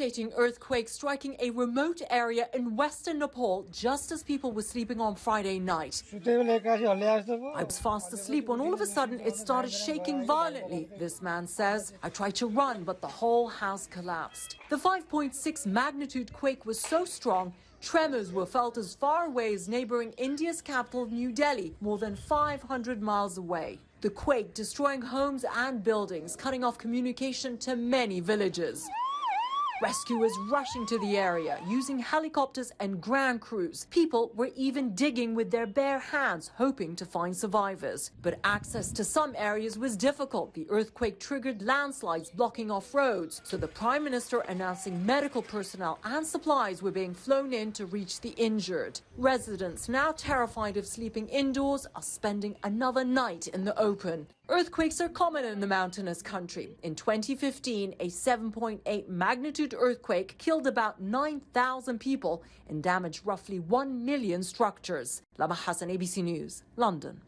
devastating earthquake striking a remote area in western Nepal just as people were sleeping on Friday night. I was fast asleep when all of a sudden it started shaking violently, this man says. I tried to run, but the whole house collapsed. The 5.6 magnitude quake was so strong Tremors were felt as far away as neighboring India's capital, New Delhi, more than 500 miles away. The quake destroying homes and buildings, cutting off communication to many villages. Rescuers rushing to the area using helicopters and ground crews. People were even digging with their bare hands, hoping to find survivors. But access to some areas was difficult. The earthquake triggered landslides blocking off roads. So the prime minister announcing medical personnel and supplies were being flown in to reach the injured. Residents, now terrified of sleeping indoors, are spending another night in the open. Earthquakes are common in the mountainous country. In 2015, a 7.8 magnitude earthquake killed about 9,000 people and damaged roughly 1 million structures. Lama Hasan, ABC News, London.